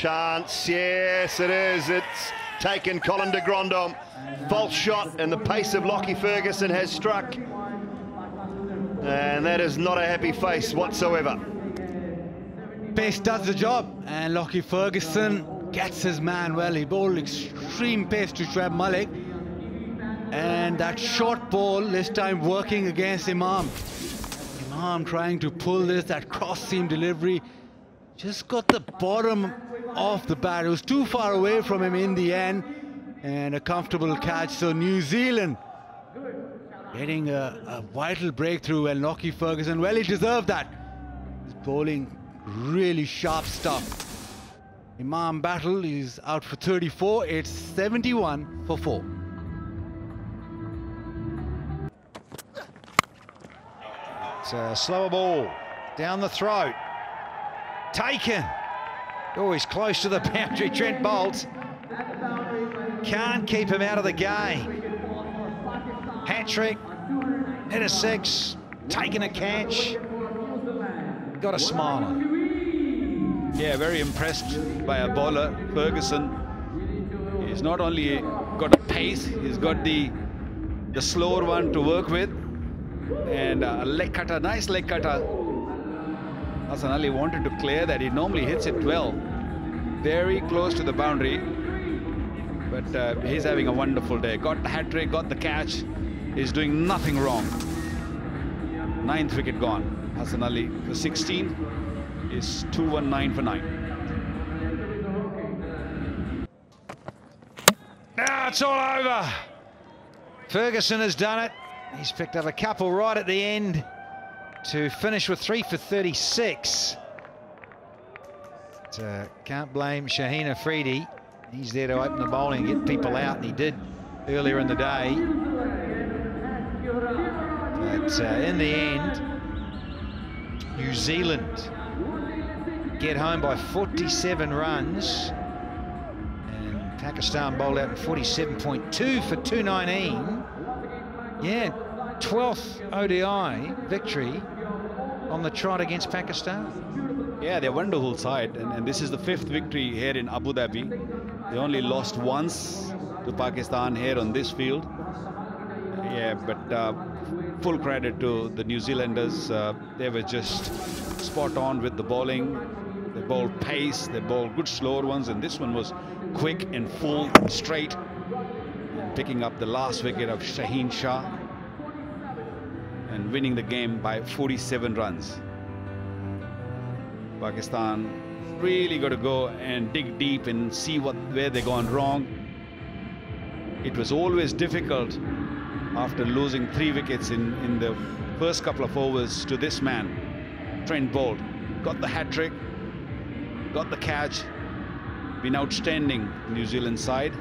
Chance, yes, it is. It's taken Colin de Grandhomme. False shot, and the pace of Lockie Ferguson has struck. And that is not a happy face whatsoever. Pace does the job, and Lockie Ferguson gets his man well. He bowled extreme pace to Shoaib Malik. And that short ball, this time working against Imam. Imam trying to pull this, that cross seam delivery. Just got the bottom off the bat. It was too far away from him in the end. And a comfortable catch. So New Zealand getting a, a vital breakthrough and Lockie Ferguson, well, he deserved that. He's bowling really sharp stuff. Imam Battle is out for 34. It's 71 for 4. It's a slower ball down the throat. Taken. Oh, he's close to the boundary, Trent Boult. Can't keep him out of the game. Hat-trick, hit a six, taking a catch. Got a smile on. Yeah, very impressed by a bowler, Ferguson. He's not only got a pace, he's got the the slower one to work with. And a leg cutter, nice leg cutter. Hassan Ali wanted to clear that. He normally hits it well. Very close to the boundary. But uh, he's having a wonderful day. Got the hat-trick, got the catch. He's doing nothing wrong. Ninth wicket gone. Hassan Ali for 16 is 219 for 9. Now it's all over. Ferguson has done it. He's picked up a couple right at the end to finish with three for 36. But, uh, can't blame Shaheen Afridi. He's there to open the bowling and get people out, and he did earlier in the day. But uh, in the end, New Zealand get home by 47 runs. And Pakistan bowled out in 47.2 for 219. Yeah, 12th ODI victory on the trot against Pakistan. Yeah, they're wonderful side, and, and, this is the fifth victory here in Abu Dhabi. They only lost once to Pakistan here on this field. Yeah, but uh, full credit to the New Zealanders. Uh, they were just spot on with the bowling. They bowled pace, they bowled good slower ones, and this one was quick and full, straight, picking up the last wicket of Shaheen Shah and winning the game by 47 runs. Pakistan really got to go and dig deep and see what where they gone wrong. It was always difficult after losing three wickets in, in the first couple of overs to this man, Trent Boult. Got the hat-trick, got the catch, been outstanding New Zealand side.